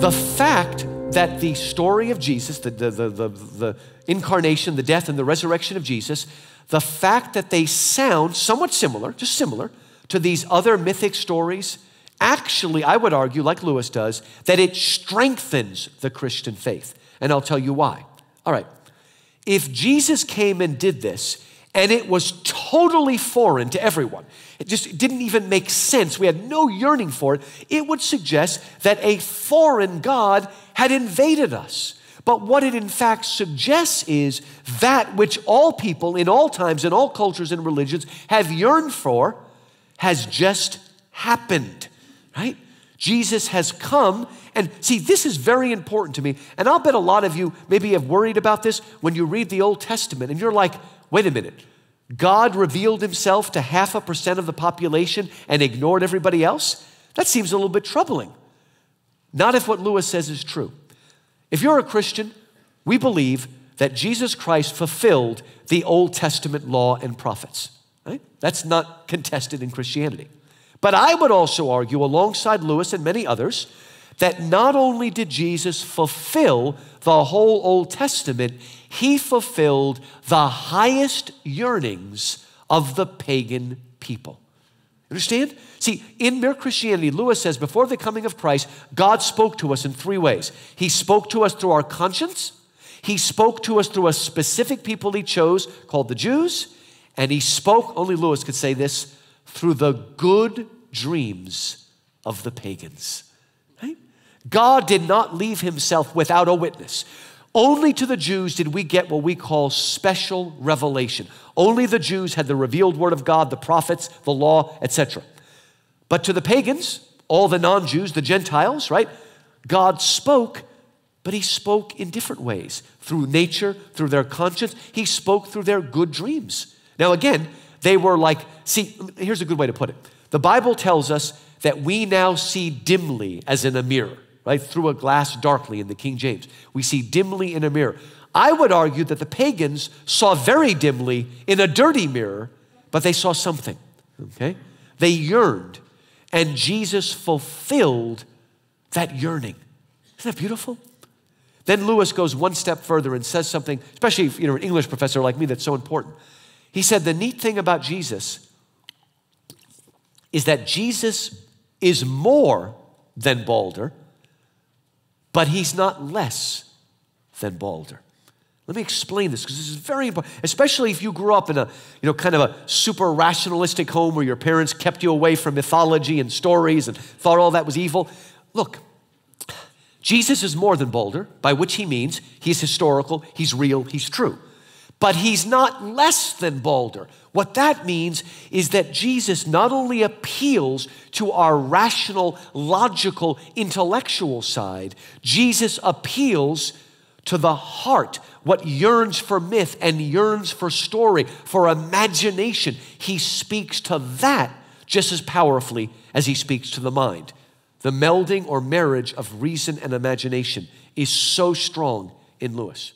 the fact that the story of Jesus, the, the, the, the, incarnation, the death, and the resurrection of Jesus, the fact that they sound somewhat similar, just similar, to these other mythic stories, actually, I would argue, like Lewis does, that it strengthens the Christian faith. And I'll tell you why. All right. If Jesus came and did this, and it was totally foreign to everyone, it just didn't even make sense, we had no yearning for it, it would suggest that a foreign God had invaded us. But what it in fact suggests is that which all people in all times, in all cultures and religions have yearned for has just happened, right? Jesus has come. And see, this is very important to me. And I'll bet a lot of you maybe have worried about this when you read the Old Testament and you're like, wait a minute. God revealed himself to half a percent of the population and ignored everybody else? That seems a little bit troubling. Not if what Lewis says is true. If you're a Christian, we believe that Jesus Christ fulfilled the Old Testament law and prophets. Right? That's not contested in Christianity. But I would also argue, alongside Lewis and many others, that not only did Jesus fulfill the whole Old Testament, he fulfilled the highest yearnings of the pagan people. Understand? See, in mere Christianity, Lewis says before the coming of Christ, God spoke to us in three ways. He spoke to us through our conscience, He spoke to us through a specific people He chose called the Jews, and He spoke, only Lewis could say this, through the good dreams of the pagans. Right? God did not leave Himself without a witness. Only to the Jews did we get what we call special revelation. Only the Jews had the revealed word of God, the prophets, the law, etc. But to the pagans, all the non Jews, the Gentiles, right? God spoke, but He spoke in different ways through nature, through their conscience. He spoke through their good dreams. Now, again, they were like, see, here's a good way to put it. The Bible tells us that we now see dimly as in a mirror right? Through a glass darkly in the King James. We see dimly in a mirror. I would argue that the pagans saw very dimly in a dirty mirror, but they saw something, okay? They yearned, and Jesus fulfilled that yearning. Isn't that beautiful? Then Lewis goes one step further and says something, especially if you're an English professor like me, that's so important. He said, The neat thing about Jesus is that Jesus is more than Balder but he's not less than Balder. Let me explain this because this is very important, especially if you grew up in a, you know, kind of a super rationalistic home where your parents kept you away from mythology and stories and thought all that was evil. Look, Jesus is more than Balder, by which he means he's historical, he's real, he's true. But he's not less than Balder. What that means is that Jesus not only appeals to our rational, logical, intellectual side, Jesus appeals to the heart, what yearns for myth and yearns for story, for imagination. He speaks to that just as powerfully as he speaks to the mind. The melding or marriage of reason and imagination is so strong in Lewis.